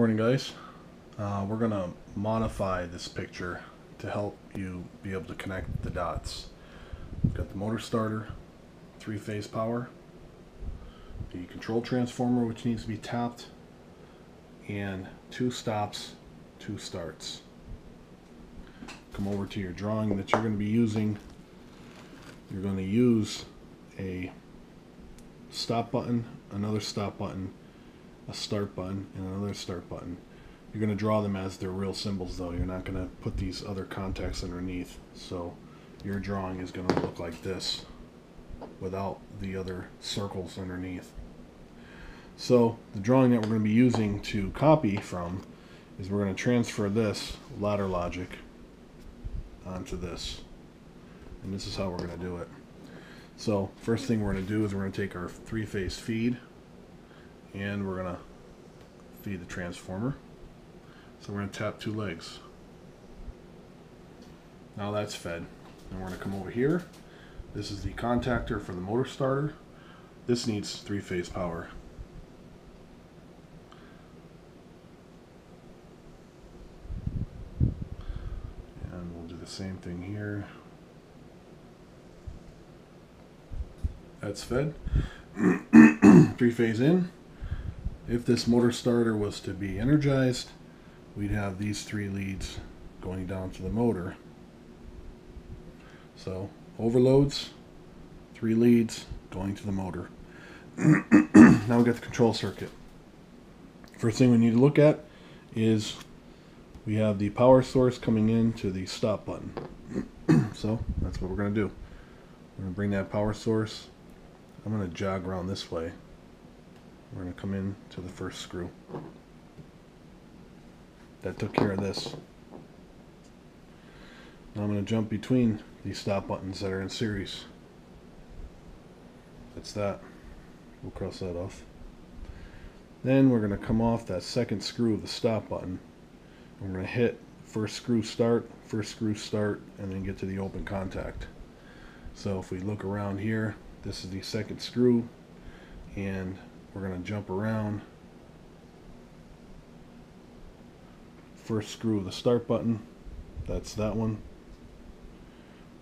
Morning guys. Uh, we're going to modify this picture to help you be able to connect the dots. We've got the motor starter, three-phase power, the control transformer which needs to be tapped, and two stops, two starts. Come over to your drawing that you're going to be using. You're going to use a stop button, another stop button, a start button, and another start button. You're going to draw them as their real symbols though. You're not going to put these other contacts underneath. So your drawing is going to look like this without the other circles underneath. So the drawing that we're going to be using to copy from is we're going to transfer this ladder logic onto this. And this is how we're going to do it. So first thing we're going to do is we're going to take our three-phase feed and we're going to feed the transformer. So we're going to tap two legs. Now that's fed. And we're going to come over here. This is the contactor for the motor starter. This needs three-phase power. And we'll do the same thing here. That's fed. Three-phase in. If this motor starter was to be energized, we'd have these three leads going down to the motor. So overloads, three leads going to the motor. now we got the control circuit. First thing we need to look at is we have the power source coming in to the stop button. so that's what we're going to do. We're going to bring that power source. I'm going to jog around this way. We're going to come in to the first screw. That took care of this. Now I'm going to jump between these stop buttons that are in series. That's that. We'll cross that off. Then we're going to come off that second screw of the stop button. We're going to hit first screw start, first screw start, and then get to the open contact. So if we look around here, this is the second screw, and we're going to jump around. First screw of the start button, that's that one.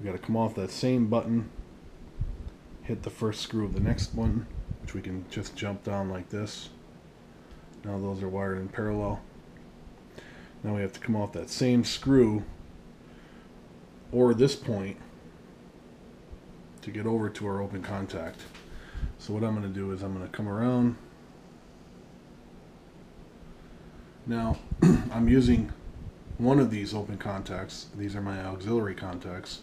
We got to come off that same button, hit the first screw of the next one, which we can just jump down like this. Now those are wired in parallel. Now we have to come off that same screw or this point to get over to our open contact. So what I'm going to do is I'm going to come around. Now I'm using one of these open contacts. These are my auxiliary contacts.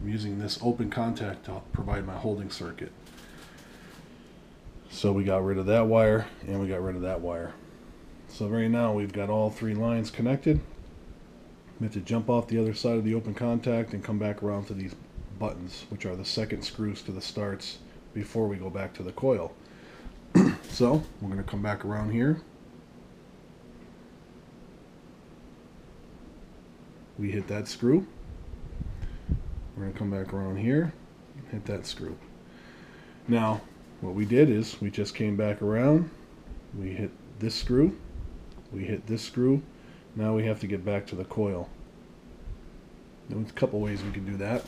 I'm using this open contact to provide my holding circuit. So we got rid of that wire and we got rid of that wire. So right now we've got all three lines connected. We have to jump off the other side of the open contact and come back around to these buttons, which are the second screws to the starts before we go back to the coil. so we're going to come back around here. We hit that screw. We're going to come back around here and hit that screw. Now, what we did is we just came back around. We hit this screw. We hit this screw. Now we have to get back to the coil. There's a couple ways we can do that.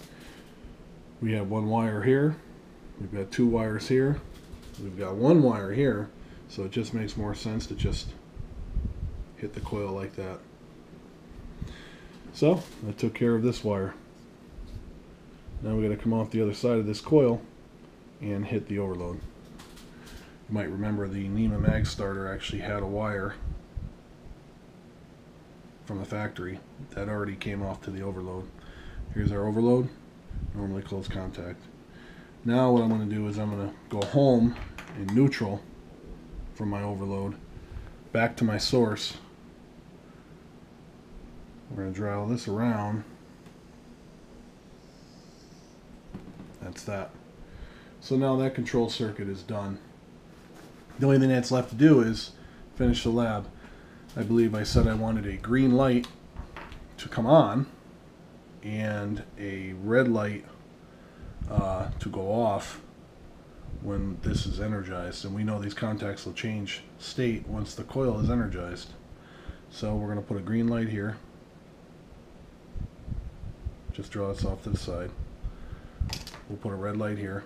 We have one wire here. We've got two wires here. We've got one wire here. So it just makes more sense to just hit the coil like that. So I took care of this wire. Now we got to come off the other side of this coil and hit the overload. You might remember the NEMA mag starter actually had a wire from the factory that already came off to the overload. Here's our overload, normally close contact. Now what I'm going to do is I'm going to go home in neutral from my overload back to my source. We're going to draw this around. That's that. So now that control circuit is done. The only thing that's left to do is finish the lab. I believe I said I wanted a green light to come on and a red light uh, to go off when this is energized. And we know these contacts will change state once the coil is energized. So we're going to put a green light here. Just draw this off to the side. We'll put a red light here.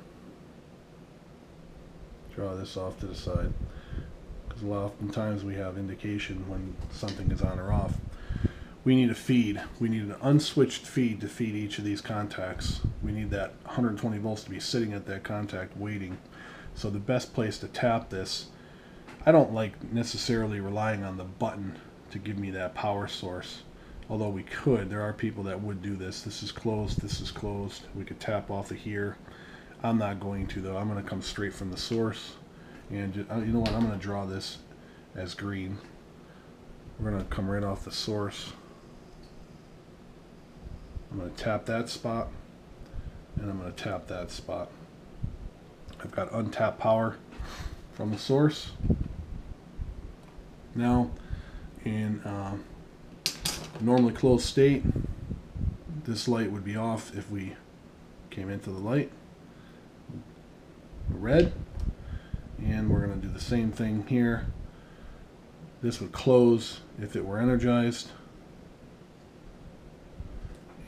Draw this off to the side. Because a lot oftentimes we have indication when something is on or off. We need a feed. We need an unswitched feed to feed each of these contacts. We need that 120 volts to be sitting at that contact waiting. So the best place to tap this, I don't like necessarily relying on the button to give me that power source. Although we could, there are people that would do this. This is closed, this is closed. We could tap off of here. I'm not going to though. I'm going to come straight from the source. And uh, you know what? I'm going to draw this as green. We're going to come right off the source. I'm going to tap that spot. And I'm going to tap that spot. I've got untapped power from the source. Now, in um, normally closed state, this light would be off if we came into the light. Red. And we're going to do the same thing here. This would close if it were energized.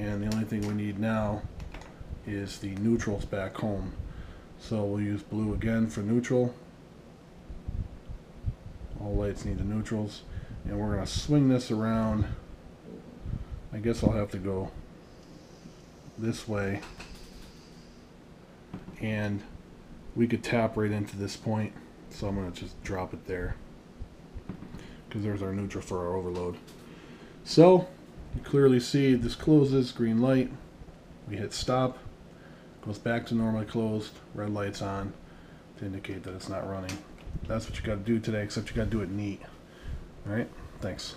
And the only thing we need now is the neutrals back home. So we'll use blue again for neutral. All lights need the neutrals. And we're going to swing this around. I guess I'll have to go this way. And we could tap right into this point. So I'm going to just drop it there. Because there's our neutral for our overload. So you clearly see this closes, green light. We hit stop. Goes back to normally closed, red light's on to indicate that it's not running. That's what you got to do today, except you got to do it neat. All right, thanks.